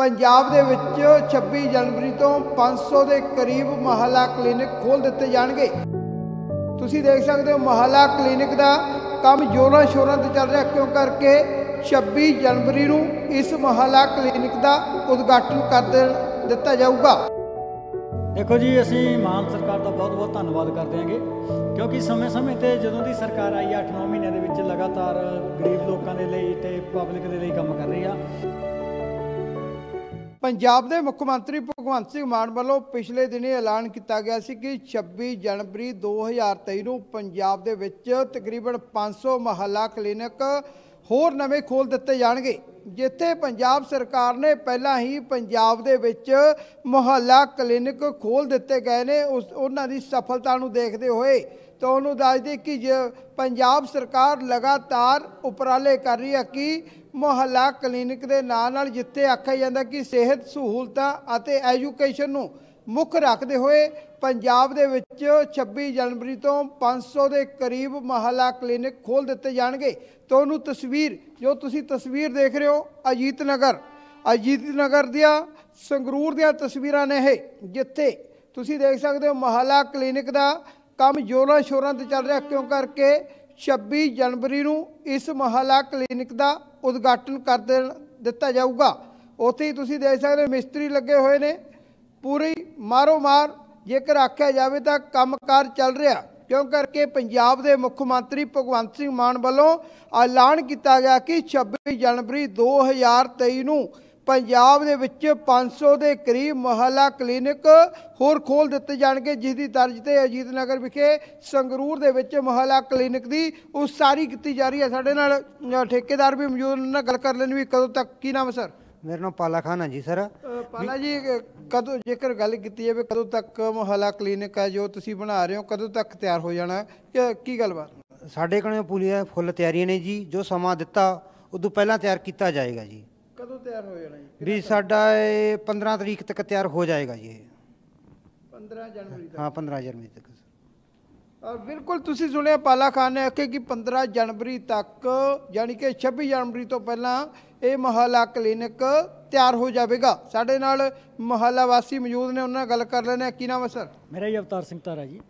ਪੰਜਾਬ ਦੇ ਵਿੱਚ 26 ਜਨਵਰੀ ਤੋਂ 500 ਦੇ ਕਰੀਬ ਮਹੱਲਾ ਕਲੀਨਿਕ ਖੋਲ ਦਿੱਤੇ ਜਾਣਗੇ। ਤੁਸੀਂ ਦੇਖ ਸਕਦੇ ਹੋ ਮਹੱਲਾ ਕਲੀਨਿਕ ਦਾ ਕੰਮ ਜੋਰਾਂ ਸ਼ੋਰਾਂ ਤੇ ਚੱਲ ਰਿਹਾ, ਕਿਉਂ ਕਰਕੇ 26 ਜਨਵਰੀ ਨੂੰ ਇਸ ਮਹੱਲਾ ਕਲੀਨਿਕ ਦਾ ਉਦਘਾਟਨ ਕਰ ਦੇ- ਦਿੱਤਾ ਜਾਊਗਾ। ਦੇਖੋ ਜੀ, ਅਸੀਂ ਮਾਨ ਸਰਕਾਰ ਦਾ ਬਹੁਤ-ਬਹੁਤ ਧੰਨਵਾਦ ਕਰਦੇ ਹਾਂਗੇ, ਕਿਉਂਕਿ ਸਮੇਂ-ਸਮੇਂ ਤੇ ਜਦੋਂ ਦੀ ਸਰਕਾਰ ਆਈ 8-9 ਮਹੀਨਿਆਂ ਦੇ ਵਿੱਚ ਲਗਾਤਾਰ ਗਰੀਬ ਲੋਕਾਂ ਦੇ ਲਈ ਤੇ ਪਬਲਿਕ ਦੇ ਲਈ ਕੰਮ ਕਰ ਰਹੀ ਆ। ਪੰਜਾਬ ਦੇ ਮੁੱਖ ਮੰਤਰੀ ਭਗਵੰਤ ਸਿੰਘ ਮਾਨ ਵੱਲੋਂ ਪਿਛਲੇ ਦਿਨੀ ਐਲਾਨ ਕੀਤਾ ਗਿਆ ਸੀ ਕਿ 26 ਜਨਵਰੀ 2023 ਨੂੰ ਪੰਜਾਬ ਦੇ ਵਿੱਚ ਤਕਰੀਬਨ 500 ਮਹੱਲਾ ਕਲੀਨਿਕ ਹੋਰ ਨਵੇਂ ਖੋਲ ਦਿੱਤੇ ਜਾਣਗੇ, ਜਿੱਥੇ ਪੰਜਾਬ ਸਰਕਾਰ ਨੇ ਪਹਿਲਾਂ ਹੀ ਪੰਜਾਬ ਦੇ ਵਿੱਚ ਮੁਹੱਲਾ ਕਲੀਨਿਕ ਖੋਲ ਦਿੱਤੇ ਗਏ ਨੇ, ਉਸ, ਉਹਨਾਂ ਦੀ ਸਫਲਤਾ ਨੂੰ ਦੇਖਦੇ ਹੋਏ। ਤਾਂ ਉਹਨੂੰ ਦੱਸਦੇ ਕਿ ਜੇ ਪੰਜਾਬ ਸਰਕਾਰ ਲਗਾਤਾਰ ਉਪਰਾਲੇ ਕਰ ਰਹੀ ਹੈ ਕਿ ਮੁਹੱਲਾ ਕਲੀਨਿਕ ਦੇ ਨਾਲ ਨਾਲ ਜਿੱਥੇ ਆਖਿਆ ਜਾਂਦਾ ਕਿ ਸਿਹਤ ਸਹੂਲਤਾਂ ਅਤੇ ਐਜੂਕੇਸ਼ਨ ਨੂੰ ਮੁੱਖ ਰੱਖਦੇ ਹੋਏ ਪੰਜਾਬ ਦੇ ਵਿੱਚ 26 ਜਨਵਰੀ ਤੋਂ 500 ਦੇ ਕਰੀਬ ਮਹੱਲਾ ਕਲੀਨਿਕ ਖੋਲ ਦਿੱਤੇ ਜਾਣਗੇ। ਤਾਂ ਉਹਨੂੰ ਤਸਵੀਰ, ਜੋ ਤੁਸੀਂ ਤਸਵੀਰ ਦੇਖ ਰਹੇ ਹੋ, ਅਜੀਤ ਨਗਰ। ਅਜੀਤ ਨਗਰ ਦੀਆਂ ਸੰਗਰੂਰ ਦੀਆਂ ਤਸਵੀਰਾਂ ਨੇ ਇਹ, ਜਿੱਥੇ ਤੁਸੀਂ ਦੇਖ ਸਕਦੇ ਹੋ ਮਹੱਲਾ ਕਲੀਨਿਕ ਦਾ ਕੰਮ ਜੋਰਾਂ ਸ਼ੋਰਾਂ ਤੇ ਚੱਲ ਰਿਹਾ, ਕਿਉਂ ਕਰਕੇ? 26 ਜਨਵਰੀ ਨੂੰ ਇਸ ਮਹੱਲਾ ਕਲੀਨਿਕ ਦਾ ਉਦਘਾਟਨ ਕਰ ਦੇ- ਦਿੱਤਾ ਜਾਊਗਾ। ਉੱਥੇ ਹੀ ਤੁਸੀਂ ਦੇਖ ਸਕਦੇ ਹੋ ਮਿਸਤਰੀ ਲੱਗੇ ਹੋਏ ਨੇ। ਪੂਰੀ ਮਾਰੋ ਮਾਰ, ਜੇਕਰ ਆਖਿਆ ਜਾਵੇ ਤਾਂ ਕੰਮਕਾਰ ਚੱਲ ਰਿਹਾ। ਕਿਉਂ ਕਰਕੇ ਪੰਜਾਬ ਦੇ ਮੁੱਖ ਮੰਤਰੀ ਭਗਵੰਤ ਸਿੰਘ ਮਾਨ ਵੱਲੋਂ ਐਲਾਨ ਕੀਤਾ ਗਿਆ ਕਿ 26 ਜਨਵਰੀ 2023 ਨੂੰ ਪੰਜਾਬ ਦੇ ਵਿੱਚ 500 ਦੇ ਕਰੀਬ ਮਹੱਲਾ ਕਲੀਨਿਕ ਹੋਰ ਖੋਲ ਦਿੱਤੇ ਜਾਣਗੇ ਜਿਸ ਦੀ ਤਰਜ਼ ਤੇ ਅਜੀਤ ਨਗਰ ਵਿਖੇ ਸੰਗਰੂਰ ਦੇ ਵਿੱਚ ਮਹੱਲਾ ਕਲੀਨਿਕ ਦੀ ਉਸਾਰੀ ਕੀਤੀ ਜਾ ਰਹੀ ਹੈ। ਸਾਡੇ ਨਾਲ ਠੇਕੇਦਾਰ ਵੀ ਮੌਜੂਦ ਨੇ ਨਾਲ ਗੱਲ ਕਰ ਲੈਣੀ ਵੀ ਕਦੋਂ ਤੱਕ ਕੀ ਨਾਮ ਸਰ? ਮੇਰਾ ਨਾਮ ਪਾਲਾ ਖਾਨ ਹੈ ਜੀ ਸਰ। ਪਾਲਾ ਜੀ ਕਦੋਂ ਜੇਕਰ ਗੱਲ ਕੀਤੀ ਜਾਵੇ ਕਦੋਂ ਤੱਕ ਮੁਹੱਲਾ ਕਲੀਨਿਕ ਹੈ ਜੋ ਤੁਸੀਂ ਬਣਾ ਰਹੇ ਹੋ ਕਦੋਂ ਤੱਕ ਤਿਆਰ ਹੋ ਜਾਣਾ? ਕਿ- ਗੱਲਬਾਤ? ਸਾਡੇ ਕੋਲ ਪੂਰੀਆਂ ਫੁੱਲ ਤਿਆਰੀਆਂ ਨੇ ਜੀ ਜੋ ਸਮਾਂ ਦਿੱਤਾ ਉਦੋਂ ਪਹਿਲਾਂ ਤਿਆਰ ਕੀਤਾ ਜਾਏਗਾ ਜੀ। ਤਿਆਰ ਹੋ ਜਾਣਾ ਜੀ? ਵੀ ਸਾਡਾ ਇਹ 15 ਤਰੀਕ ਤੱਕ ਤਿਆਰ ਹੋ ਜਾਏਗਾ ਜੀ ਇਹ। 15 ਜਨਵਰੀ ਤੱਕ? ਹਾਂ 15 ਜਨਵਰੀ ਤੱਕ। ਔਰ ਬਿਲਕੁਲ ਤੁਸੀਂ ਸੁਣਿਆ ਪਾਲਾ ਖਾਨ ਨੇ ਆਖਿਆ ਕਿ 15 ਜਨਵਰੀ ਤੱਕ ਯਾਨੀ ਕਿ 26 ਜਨਵਰੀ ਤੋਂ ਪਹਿਲਾਂ ਇਹ ਮੁਹੱਲਾ ਕਲੀਨਿਕ ਤਿਆਰ ਹੋ ਜਾਵੇਗਾ। ਸਾਡੇ ਨਾਲ ਮੁਹੱਲਾ ਵਾਸੀ ਮੌਜੂਦ ਨੇ ਉਹਨਾਂ ਨਾਲ ਗੱਲ ਕਰ ਲੈਣੇ ਕੀ ਨਾਮ ਹੈ ਸਰ? ਮੇਰਾ ਹੀ ਅਵਤਾਰ ਸਿੰਘ ਤਾਰਾ ਜੀ।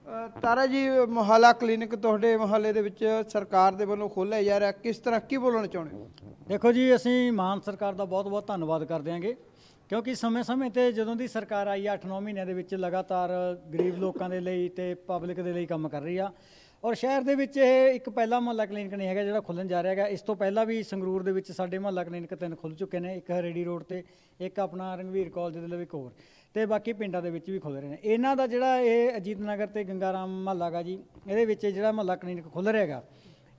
ਤਾਰਾ ਜੀ ਮੁਹੱਲਾ ਕਲੀਨਿਕ ਤੁਹਾਡੇ ਮੁਹੱਲੇ ਦੇ ਵਿੱਚ ਸਰਕਾਰ ਦੇ ਵੱਲੋਂ ਖੋਲ੍ਹਿਆ ਜਾ ਰਿਹਾ। ਕਿਸ ਤਰ੍ਹਾਂ ਕੀ ਬੋਲਣਾ ਚਾਹੁੰਦੇ ਹੋ? ਦੇਖੋ ਜੀ ਅਸੀਂ ਮਾਨ ਸਰਕਾਰ ਦਾ ਬਹੁਤ-ਬਹੁਤ ਧੰਨਵਾਦ ਕਰਦੇ ਹਾਂਗੇ। ਕਿਉਂਕਿ ਸਮੇਂ-ਸਮੇਂ ਤੇ ਜਦੋਂ ਦੀ ਸਰਕਾਰ ਆਈ 8-9 ਮਹੀਨਿਆਂ ਦੇ ਵਿੱਚ ਲਗਾਤਾਰ ਗਰੀਬ ਲੋਕਾਂ ਦੇ ਲਈ ਤੇ ਪਬਲਿਕ ਦੇ ਲਈ ਕੰਮ ਕਰ ਰਹੀ ਆ। ਔਰ ਸ਼ਹਿਰ ਦੇ ਵਿੱਚ ਇਹ ਇੱਕ ਪਹਿਲਾ ਮੁਹੱਲਾ ਕਲੀਨਿਕ ਨਹੀਂ ਹੈਗਾ ਜਿਹੜਾ ਖੁੱਲਣ ਜਾ ਰਿਹਾ ਹੈਗਾ। ਇਸ ਤੋਂ ਪਹਿਲਾਂ ਵੀ ਸੰਗਰੂਰ ਦੇ ਵਿੱਚ ਸਾਡੇ ਮੁਹੱਲਾ ਕਲੀਨਿਕ ਤਿੰਨ ਖੁੱਲ ਚੁੱਕੇ ਨੇ, ਇੱਕ ਹਰੇੜੀ ਰੋਡ ਤੇ, ਇੱਕ ਆਪਣਾ ਰਣਵੀਰ ਕਾਲਜ ਦੇ ਲਈ ਇੱਕ ਹੋਰ ਤੇ ਬਾਕੀ ਪਿੰਡਾਂ ਦੇ ਵਿੱਚ ਵੀ ਖੁੱਲ ਰਹੇ ਨੇ। ਇਹਨਾਂ ਦਾ ਜਿਹੜਾ ਇਹ ਅਜੀਤ ਨਗਰ ਤੇ ਗੰਗਾਰਾਮ ਮੁਹੱਲਾ ਗਾ ਜੀ, ਇਹਦੇ ਵਿੱਚ ਜਿਹੜਾ ਮੁਹੱਲਾ ਕਲੀਨਿਕ ਖੁੱਲ ਰਿਹਾ ਹੈਗਾ,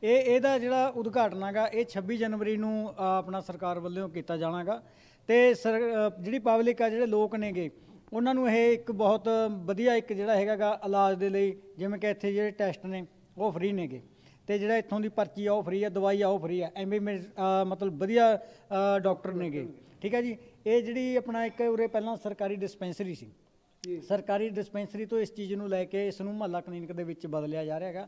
ਇਹ, ਇਹਦਾ ਜਿਹੜਾ ਉਦਘਾਟਨ ਹੈਗਾ, ਇਹ 26 ਜਨਵਰੀ ਨੂੰ ਆਪਣਾ ਸਰਕਾਰ ਵੱਲੋਂ ਕੀਤਾ ਜਾਣਾਗਾ ਤੇ ਸਰ ਜਿਹੜੀ ਪਬਲਿਕ ਆ, ਜਿਹੜੇ ਲੋਕ ਨੇਗੇ ਉਹਨਾਂ ਨੂੰ ਇਹ ਇੱਕ ਬਹੁਤ ਵਧੀਆ ਇੱਕ ਜਿਹੜਾ ਹੈਗਾਗਾ ਇਲਾਜ ਦੇ ਲਈ ਜਿਵੇਂ ਕਿ ਇੱਥੇ ਜਿਹੜੇ ਟੈਸਟ ਨੇ ਉਹ ਫ੍ਰੀ ਨੇਗੇ। ਤੇ ਜਿਹੜਾ ਇੱਥੋਂ ਦੀ ਪਰਚੀ ਆ ਉਹ ਫ੍ਰੀ ਆ ਦਵਾਈ ਆ ਉਹ ਫ੍ਰੀ ਆ। ਐਵੇਂ ਮਤਲਬ ਵਧੀਆ ਡਾਕਟਰ ਨੇਗੇ। ਠੀਕ ਹੈ ਜੀ? ਇਹ ਜਿਹੜੀ ਆਪਣਾ ਇੱਕ ਉਰੇ ਪਹਿਲਾਂ ਸਰਕਾਰੀ ਡਿਸਪੈਂਸਰੀ ਸੀ। ਸਰਕਾਰੀ ਡਿਸਪੈਂਸਰੀ ਤੋਂ ਇਸ ਚੀਜ਼ ਨੂੰ ਲੈ ਕੇ ਇਸ ਨੂੰ ਮਹੱਲਾ ਕਲੀਨਿਕ ਦੇ ਵਿੱਚ ਬਦਲਿਆ ਜਾ ਰਿਹਾ ਹੈਗਾ।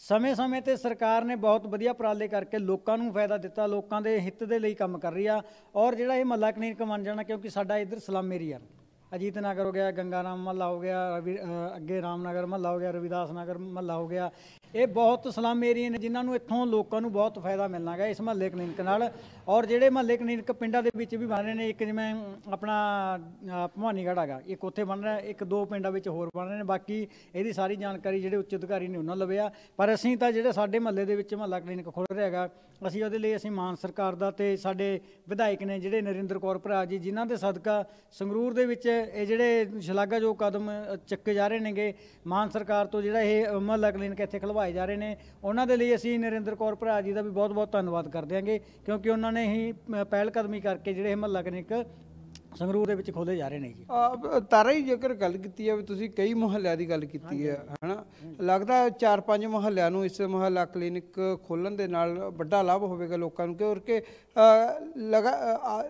ਸਮੇਂ-ਸਮੇਂ ਤੇ ਸਰਕਾਰ ਨੇ ਬਹੁਤ ਵਧੀਆ ਉਪਰਾਲੇ ਕਰਕੇ ਲੋਕਾਂ ਨੂੰ ਫਾਇਦਾ ਦਿੱਤਾ ਲੋਕਾਂ ਦੇ ਹਿੱਤ ਦੇ ਲਈ ਕੰਮ ਕਰ ਰਹੀ ਆ। ਔਰ ਜਿਹੜਾ ਇਹ ਮਹੱਲਾ ਕਲੀਨਿਕ ਬਣ ਜਾਣਾ ਕਿਉਂਕਿ ਸਾਡਾ ਇੱਧਰ ਸਲਮ ਏਰੀਆ ਅਜੀਤ ਨਗਰ ਹੋ ਗਿਆ, ਗੰਗਾ ਰਾਮ ਮਹੱਲਾ ਹੋ ਗਿਆ, ਰਵੀ- ਅੱਗੇ ਰਾਮਨਗਰ ਮਹੱਲਾ ਹੋ ਗਿਆ, ਰਵਿਦਾਸ ਨਗਰ ਮਹੱਲਾ ਹੋ ਗਿਆ। ਇਹ ਬਹੁਤ ਸਲਮ ਏਰੀਏ ਨੇ ਜਿਨ੍ਹਾਂ ਨੂੰ ਇੱਥੋਂ ਲੋਕਾਂ ਨੂੰ ਬਹੁਤ ਫਾਇਦਾ ਮਿਲਣਾ ਗਾ ਇਸ ਮਹੱਲੇ ਕਲੀਨਿਕ ਨਾਲ। ਔਰ ਜਿਹੜੇ ਮਹੱਲੇ ਕਲੀਨਿਕ ਪਿੰਡਾਂ ਦੇ ਵਿੱਚ ਵੀ ਬਣ ਰਹੇ ਨੇ, ਇੱਕ ਜਿਵੇਂ ਆਪਣਾ ਭਵਾਨੀਗੜ੍ਹ ਹੈਗਾ, ਇੱਕ ਉੱਥੇ ਬਣ ਰਿਹਾ, ਇੱਕ ਦੋ ਪਿੰਡਾਂ ਵਿੱਚ ਹੋਰ ਬਣ ਰਹੇ ਨੇ, ਬਾਕੀ ਇਹਦੀ ਸਾਰੀ ਜਾਣਕਾਰੀ ਜਿਹੜੇ ਉੱਚ ਅਧਿਕਾਰੀ ਨੇ ਉਹਨਾਂ ਲਵੇ ਆ ਪਰ ਅਸੀਂ ਤਾਂ ਜਿਹੜੇ ਸਾਡੇ ਮਹੱਲੇ ਦੇ ਵਿੱਚ ਮਹੱਲਾ ਕਲੀਨਿਕ ਖੁੱਲ ਰਿਹਾ ਹੈਗਾ, ਅਸੀਂ ਉਹਦੇ ਲਈ ਅਸੀਂ ਮਾਨ ਸਰਕਾਰ ਦਾ ਤੇ ਸਾਡੇ ਵਿਧਾਇਕ ਨੇ ਜਿਹੜੇ ਨਰਿੰਦਰ ਕੌਰ ਭਰਾ ਜੀ, ਜਿਨ੍ਹਾਂ ਦੇ ਸਦਕਾ ਸੰਗਰੂਰ ਦੇ ਵਿੱਚ ਇਹ ਜਿਹੜੇ ਸ਼ਲਾਘਾਯੋਗ ਕਦਮ ਚੱਕੇ ਜਾ ਰਹੇ ਨੇਗੇ ਮਾਨ ਸਰਕਾਰ ਤੋਂ ਜਿਹੜਾ ਇਹ ਮਹੱਲਾ ਕਲੀਨਿਕ ਇੱਥੇ ਖਲਵਾਏ ਜਾ ਰਹੇ ਨੇ ਉਹਨਾਂ ਦੇ ਲਈ ਅਸੀਂ ਨਰਿੰਦਰ ਕੌਰ ਭਰਾ ਜੀ ਦਾ ਵੀ ਬਹੁਤ-ਬਹੁਤ ਧੰਨਵਾਦ ਕਰਦੇ ਹਾਂਗੇ ਕਿਉਂਕਿ ਉਹਨਾਂ ਨੇ ਹੀ ਅ, ਪਹਿਲ ਕਦਮੀ ਕਰਕੇ ਜਿਹੜੇ ਇਹ ਮਹੱਲਾ ਕਲੀਨਿਕ ਸੰਗਰੂਰ ਦੇ ਵਿੱਚ ਖੋਲੇ ਜਾ ਰਹੇ ਨੇ ਜੀ। ਆ ਤਾਰਾ ਹੀ ਜੇਕਰ ਗੱਲ ਕੀਤੀ ਹੈ ਵੀ ਤੁਸੀਂ ਕਈ ਮੁਹੱਲਿਆਂ ਦੀ ਗੱਲ ਕੀਤੀ ਹੈ ਹਨਾ? ਲੱਗਦਾ ਚਾਰ ਪੰਜ ਮੁਹੱਲਿਆਂ ਨੂੰ ਇਸ ਮੁਹੱਲਾ ਕਲੀਨਿਕ ਖੋਲਣ ਦੇ ਨਾਲ ਵੱਡਾ ਲਾਭ ਹੋਵੇਗਾ ਲੋਕਾਂ ਨੂੰ ਕਿਉਂਕਿ ਲਗਾ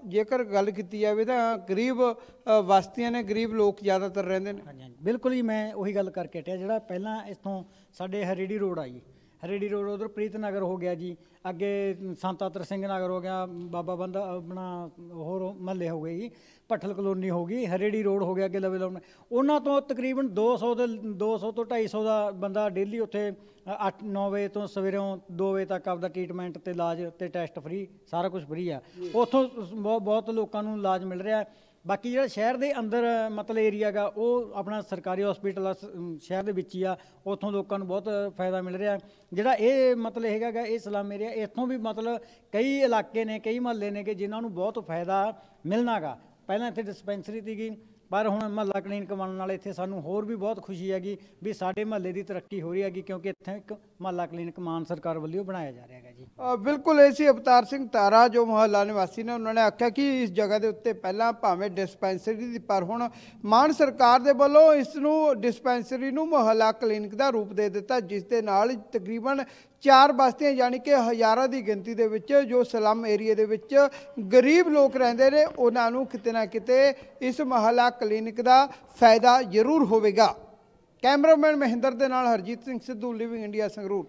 ਜੇਕਰ ਗੱਲ ਕੀਤੀ ਜਾਵੇ ਤਾਂ ਗਰੀਬ ਅ, ਬਸਤੀਆਂ ਨੇ ਗਰੀਬ ਲੋਕ ਜ਼ਿਆਦਾਤਰ ਰਹਿੰਦੇ ਨੇ। ਹਾਂਜੀ ਬਿਲਕੁਲ ਹੀ ਮੈਂ ਉਹੀ ਗੱਲ ਕਰਕੇ ਹਟਿਆ ਜਿਹੜਾ ਪਹਿਲਾਂ ਇੱਥੋਂ ਸਾਡੇ ਹਰੇੜੀ ਰੋਡ ਆ ਜੀ ਹਰੇੜੀ ਰੋਡ ਉਧਰ ਪ੍ਰੀਤ ਨਗਰ ਹੋ ਗਿਆ ਜੀ ਅੱਗੇ ਸੰਤਾਤਰ ਸਿੰਘ ਨਗਰ ਹੋ ਗਿਆ ਬਾਬਾ ਬੰਦਾ ਆਪਣਾ ਹੋਰ ਮਹੱਲੇ ਹੋ ਗਏ ਜੀ ਭੱਠਲ ਕਲੋਨੀ ਹੋ ਗਈ ਹਰੇੜੀ ਰੋਡ ਹੋ ਗਿਆ ਅੱਗੇ ਲਵੇ ਲਾਉਣ। ਉਹਨਾਂ ਤੋਂ ਤਕਰੀਬਨ 200 ਦੇ 200 ਤੋਂ 250 ਦਾ ਬੰਦਾ ਡੇਲੀ ਉੱਥੇ 8 9 ਵਜੇ ਤੋਂ ਸਵੇਰੋਂ 2 ਵਜੇ ਤੱਕ ਆਪਦਾ ਟ੍ਰੀਟਮੈਂਟ ਤੇ ਇਲਾਜ ਤੇ ਟੈਸਟ ਫ੍ਰੀ ਸਾਰਾ ਕੁਝ ਫ੍ਰੀ ਆ। ਉੱਥੋਂ ਬਹੁਤ ਬਹੁਤ ਲੋਕਾਂ ਨੂੰ ਇਲਾਜ ਮਿਲ ਰਿਹਾ। ਬਾਕੀ ਜਿਹੜਾ ਸ਼ਹਿਰ ਦੇ ਅੰਦਰ ਮਤਲਬ ਏਰੀਆ ਗਾ ਉਹ ਆਪਣਾ ਸਰਕਾਰੀ ਹਸਪੀਟਲ ਆ, ਸ- ਸ਼ਹਿਰ ਦੇ ਵਿੱਚ ਹੀ ਆ। ਉੱਥੋਂ ਲੋਕਾਂ ਨੂੰ ਬਹੁਤ ਫਾਇਦਾ ਮਿਲ ਰਿਹਾ। ਜਿਹੜਾ ਇਹ ਮਤਲਬ ਹੈਗਾ ਗਾ, ਇਹ ਸਲਾਮ ਏਰੀਆ ਇੱਥੋਂ ਵੀ ਮਤਲਬ ਕਈ ਇਲਾਕੇ ਨੇ, ਕਈ ਮਹੱਲੇ ਨੇ ਕਿ ਜਿਨ੍ਹਾਂ ਨੂੰ ਬਹੁਤ ਫਾਇਦਾ ਮਿਲਣਾਗਾ ਪਹਿਲਾਂ ਇੱਥੇ ਡਿਸਪੈਂਸਰੀ ਸੀਗੀ, ਪਰ ਹੁਣ ਮਹੱਲਾ ਕਲੀਨਿਕ ਬਣਨ ਨਾਲ ਇੱਥੇ ਸਾਨੂੰ ਹੋਰ ਵੀ ਬਹੁਤ ਖੁਸ਼ੀ ਹੈਗੀ ਵੀ ਸਾਡੇ ਮਹੱਲੇ ਦੀ ਤਰੱਕੀ ਹੋ ਰਹੀ ਹੈਗੀ, ਕਿਉਂਕਿ ਇੱਥੇ ਇੱਕ ਮਹੱਲਾ ਕਲੀਨਿਕ ਮਾਨ ਸਰਕਾਰ ਵੱਲੋਂ ਬਣਾਇਆ ਜਾ ਰਿਹਾ ਹੈਗਾ ਜੀ। ਬਿਲਕੁਲ, ਇਹ ਸੀ ਅਵਤਾਰ ਸਿੰਘ ਤਾਰਾ ਜੋ ਮੁਹੱਲਾ ਨਿਵਾਸੀ ਨੇ, ਉਹਨਾਂ ਨੇ ਆਖਿਆ ਕਿ ਇਸ ਜਗ੍ਹਾ ਦੇ ਉੱਤੇ ਪਹਿਲਾਂ ਭਾਵੇਂ ਡਿਸਪੈਂਸਰੀ ਦੀ, ਪਰ ਹੁਣ ਮਾਨ ਸਰਕਾਰ ਦੇ ਵੱਲੋਂ ਇਸ ਨੂੰ, ਡਿਸਪੈਂਸਰੀ ਨੂੰ ਮੁਹੱਲਾ ਕਲੀਨਿਕ ਦਾ ਰੂਪ ਦੇ ਦਿੱਤਾ, ਜਿਸ ਦੇ ਨਾਲ ਤਕਰੀਬਨ ਚਾਰ ਬਸਤੀਆਂ, ਯਾਨੀ ਕਿ ਹਜ਼ਾਰਾਂ ਦੀ ਗਿਣਤੀ ਦੇ ਵਿੱਚ ਜੋ ਸਲਮ ਏਰੀਆ ਦੇ ਵਿੱਚ ਗਰੀਬ ਲੋਕ ਰਹਿੰਦੇ ਨੇ, ਉਹਨਾਂ ਨੂੰ ਕਿਤੇ ਨਾ ਕਿਤੇ ਇਸ ਮੁਹੱਲਾ ਕਲੀਨਿਕ ਦਾ ਫਾਇਦਾ ਜ਼ਰੂਰ ਹੋਵੇਗਾ। ਕੈਮਰਾਮੈਨ ਮਹਿੰਦਰ ਦੇ ਨਾਲ ਹਰਜੀਤ ਸਿੰਘ ਸਿੱਧੂ ਲਿਵਿੰਗ ਇੰਡੀਆ ਸੰਗਰੂਰ।